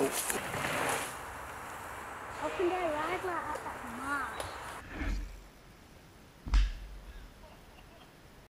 How can I ride like that?